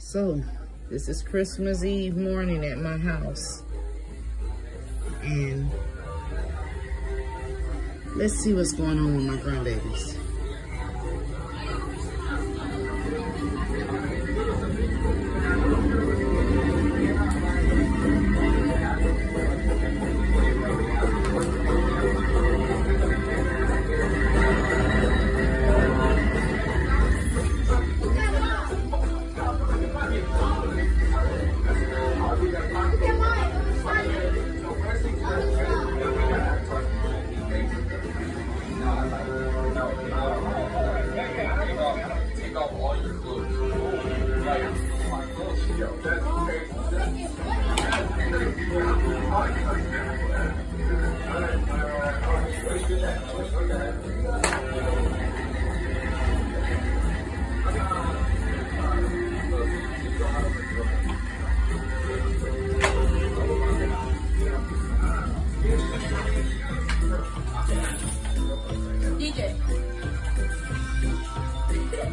So, this is Christmas Eve morning at my house. And let's see what's going on with my grandbabies. DJ.